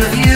of you.